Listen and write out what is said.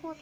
过